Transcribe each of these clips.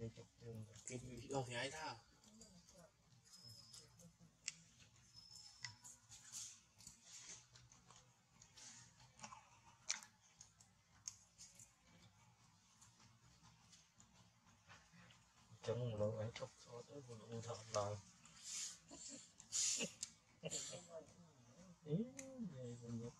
thôi thì ấy tha chẳng lo ấy chọc cho tới một u thọ lòng ý về mình nhục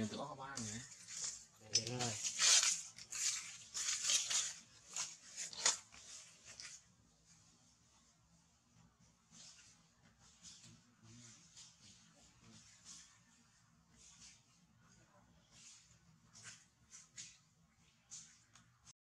Tưởng.